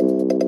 What?